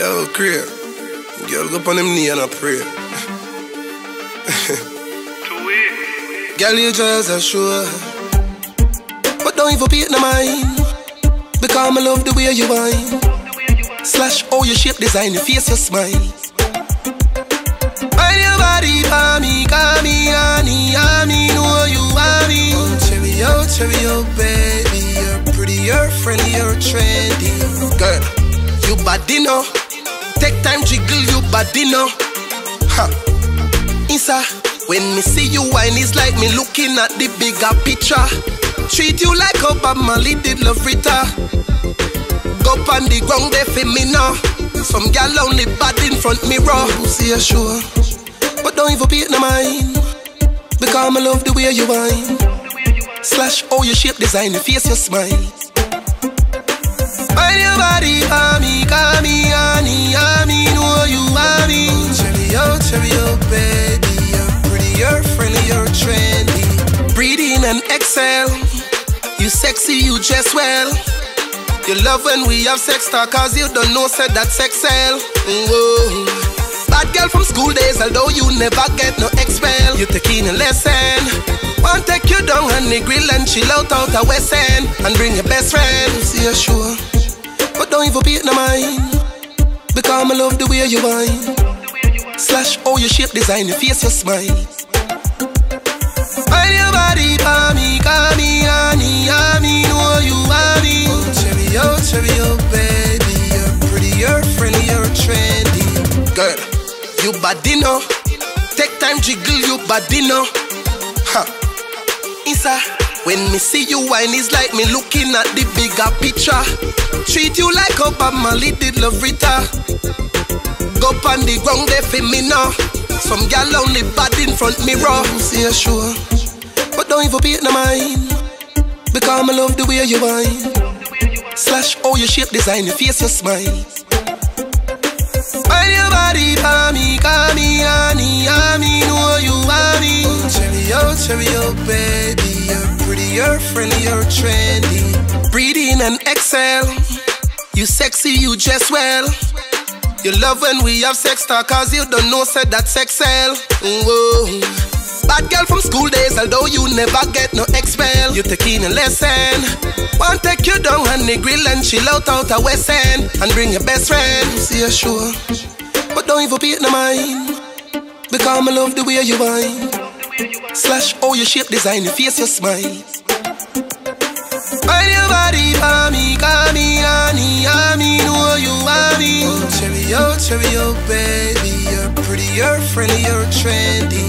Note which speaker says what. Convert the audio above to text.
Speaker 1: Yo, crib. Girl, go up on them knee and I pray. Girl, you just a sure. But don't even pay it no mind. Because I love the way you whine. Slash all your shape design, your face, your smile. Mind your body for me, call me ah, honey, honey, ah, know you want me. Oh, cherry, oh, cherry, oh, baby. You're pretty, you're friendly, you're trendy. Girl, you body no. Take time, to jiggle, you body no. Ha. Inside. When me see you wine, it's like me looking at the bigger picture. Treat you like a Marley did love Rita. Go on the ground there for me now. Some gal only bad in front mirror. See you sure, but don't even pay no mind. Because I love the way you whine. Slash all your shape design, face, your smile. Mind your body for me, call me honey, honey, know you want me. Cherry, oh, cherry, oh, baby, you're you're you're trendy. Breathe in and exhale. You sexy, you dress well. You love when we have sex talk, cause you don't know, said that sex sell. Whoa. Bad girl from school days, although you never get no expel. You taking a lesson. Want take you down on the grill and chill out out a west end and bring your best friend. See you sure, don't even pay no mind. Because I love the way you whine. Slash all your shape design, your face, your smile. Mind your body for me, call me ah, honey, honey, ah, know you want me. Oh, cherry, oh, cherry, oh, baby, you're friendly, you're trendy. Girl, you body no. Take time, jiggle, you body no. Ha. Inside, when me see you wine, it's like me looking at the bigger picture. Treat you like a Marley did love Rita. Go on the ground there for me now. Some gal only bad in front me mirror. See you sure, but don't even pay it no mind. Because I love the way you whine. Slash all your shape design, your face, your smile. Mind your body for me, call friendly, you're trendy. Breathe in and exhale. You sexy, you dress well. You love when we have sex talk, cause you don't know, said that sex sell. Whoa. Bad girl from school days, although you never get no expel. You taking a lesson. Want take you down on the grill and chill out out a west end and bring your best friend. See you sure, but don't even pay it no mind. Because I love the way you whine. Slash all your shape design, your face, your smile. For me, call me honey, honey, know you me. Oh, cherry, oh, cherry, oh, baby, you're pretty, you're friendly, you're trendy.